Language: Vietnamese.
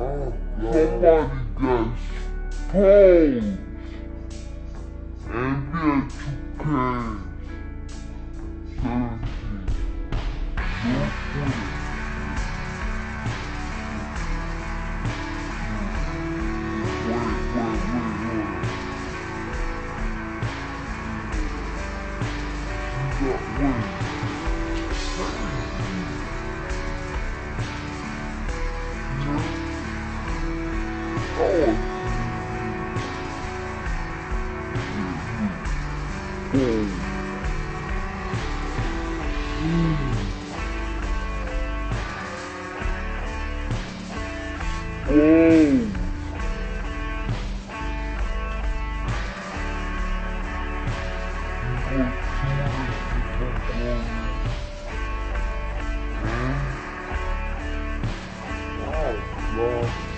Somebody gets posed and get you came. Wait, wait, wait, wait. She got wings. gold. Gold. Mmm. Wow.